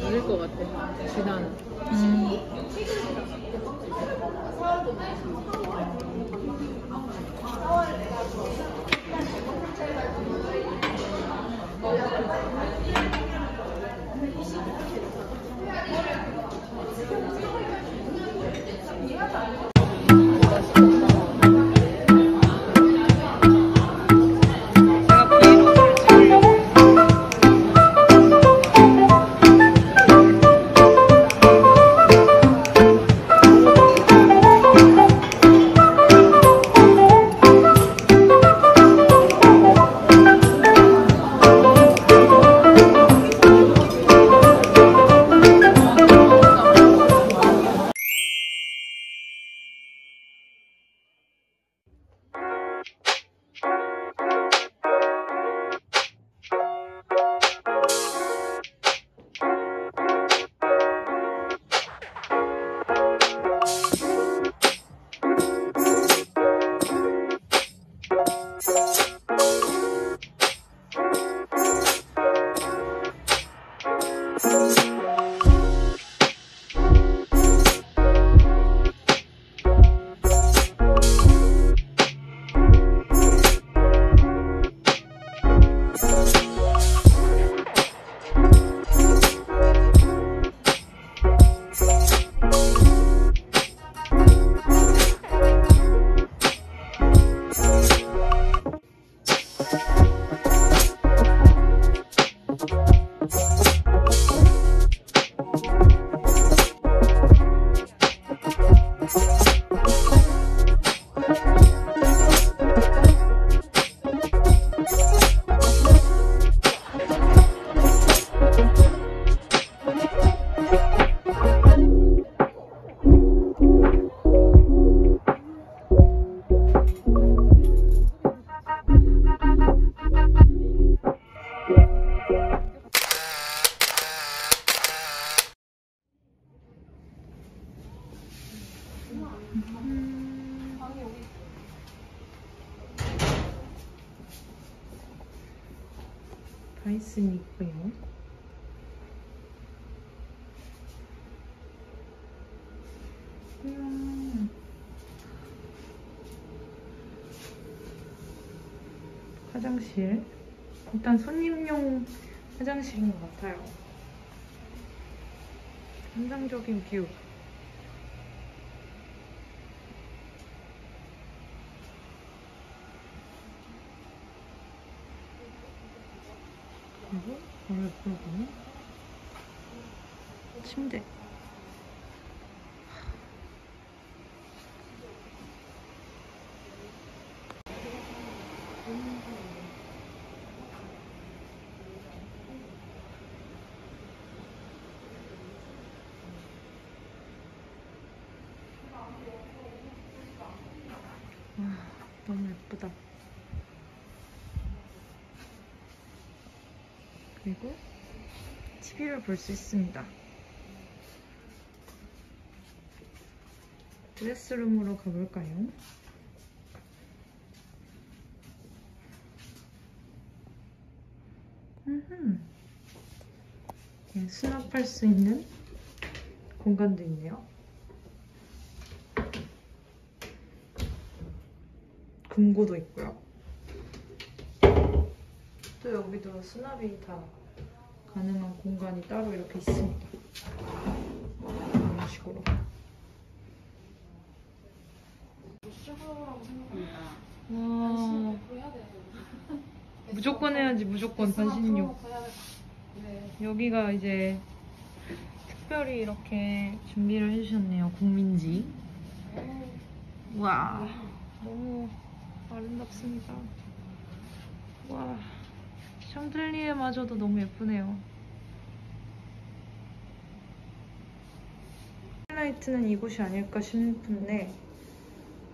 5분 정도 늦을 것 같아. 지나는. 음. 다 있으니 있고요. 음. 화장실. 일단 손님용 화장실인 것 같아요. 환상적인 뷰. 그리고 보면 침대. 와, 너무 예쁘다. 그리고 TV를 볼 수 있습니다. 드레스룸으로 가볼까요? 네, 수납할 수 있는 공간도 있네요. 금고도 있고요. 또 여기도 수납이 다 가능한 공간이 따로 이렇게 있습니다. 이런 식으로. 생각합니다. 와. 무조건 해야지, 무조건 반신욕. 네. 여기가 이제 특별히 이렇게 준비를 해주셨네요. 국민지. 와, 너무 아름답습니다. 와, 샹들리에마저도 너무 예쁘네요. 하이라이트는 이곳이 아닐까 싶은데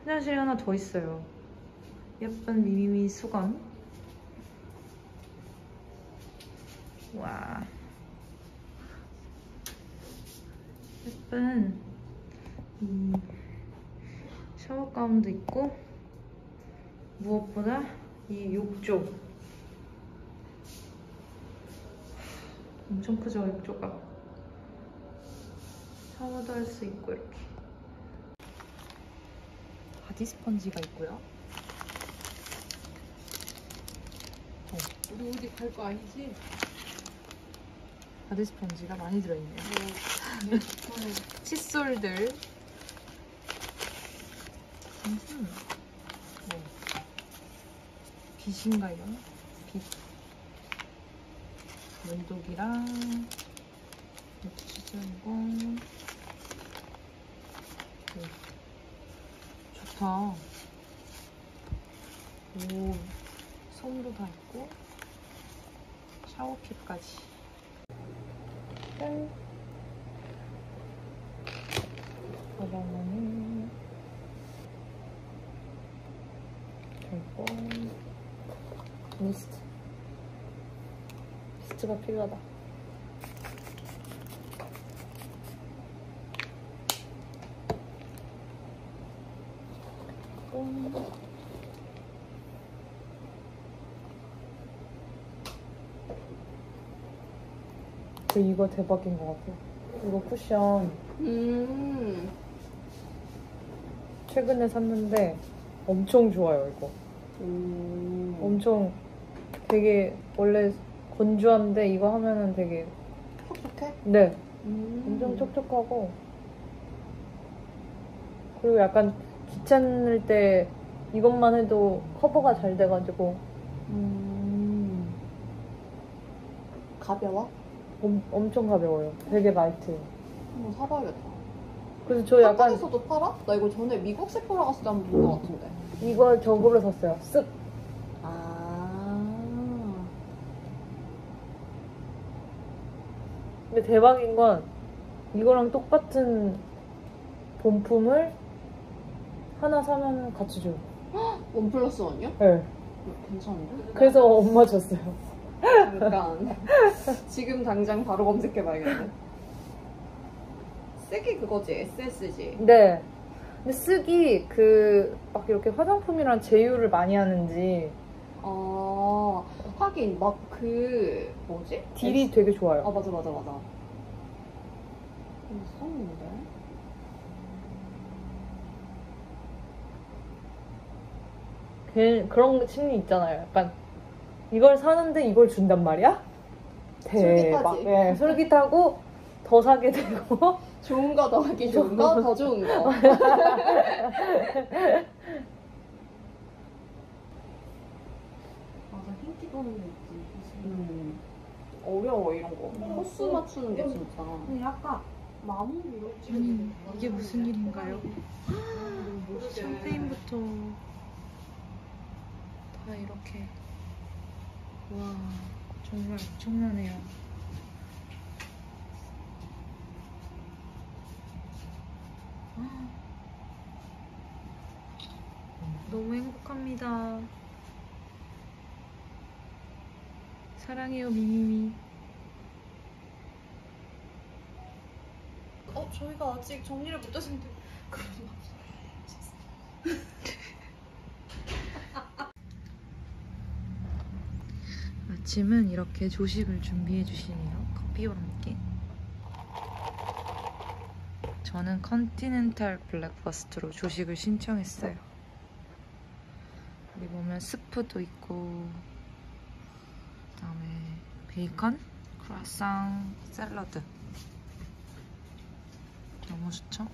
화장실이 하나 더 있어요. 예쁜 미미미 수건. 와. 예쁜 이 샤워 가운도 있고 무엇보다 이 욕조 엄청 크죠, 이 조각. 샤워도 할 수 있고 이렇게. 바디 스펀지가 있고요. 우리 어디 갈 거 아니지? 바디 스펀지가 많이 들어있네요. 네. 칫솔들. 뭐. 빗인가요? 빗. 이것도 칫솔이고. 네. 좋다. 오, 솜도 다 있고 샤워캡까지. 짠. 가방은 그리고 미스트 미스트가 필요하다 음. 그 이거 대박인 것 같아 이거 쿠션 음. 최근에 샀는데 엄청 좋아요 이거 음. 엄청 되게 원래 건조한데 이거 하면은 되게 촉촉해? 네 음. 엄청 촉촉하고 그리고 약간 귀찮을 때 이것만 해도 커버가 잘 돼가지고 음. 가벼워? 엄, 엄청 가벼워요 되게 라이트해요 한번 사봐야겠다. 그래서 저 약간 한국에서도 팔아? 나 이거 전에 미국 세포라 갔을 때 한번 본 것 같은데. 이거 저거로 샀어요 쓱 근데 대박인 건 이거랑 똑같은 본품을 하나 사면 같이 줘요 원 플러스 원이요? 네. 괜찮은데? 그래서 엄마 줬어요 잠깐. 지금 당장 바로 검색해봐야겠네. 쓰기 그거지, SSG. 네. 근데 쓰기 그 막 이렇게 화장품이랑 제휴를 많이 하는지 아, 하긴, 막 그, 뭐지? 딜이 되게 좋아요. 아, 맞아, 맞아, 맞아. 썼는데? 괜- 그런 심리 있잖아요. 약간 이걸 사는데 이걸 준단 말이야? 대박. 솔깃하지. 예, 솔깃하고 더 사게 되고 좋은 거 더 하기 좋은 거, 더 좋은 거. 도는 게 있지. 음. 어려워, 이런 거. 코스 맞추는 게 진짜. 근데 약간 마무리 이렇게 아니 이게 무슨 일인가요? 샴페인부터 다 이렇게 와 정말 엄청나네요. 아, 너무 행복합니다. 사랑해요 미미미. 어, 저희가 아직 정리를 못 했는데. 그러지 마. 아침은 이렇게 조식을 준비해 주시네요. 커피와 함께. 저는 continental breakfast로 조식을 신청했어요. 여기 보면 스프도 있고 베이컨, 크루아상, 샐러드. 너무 좋죠?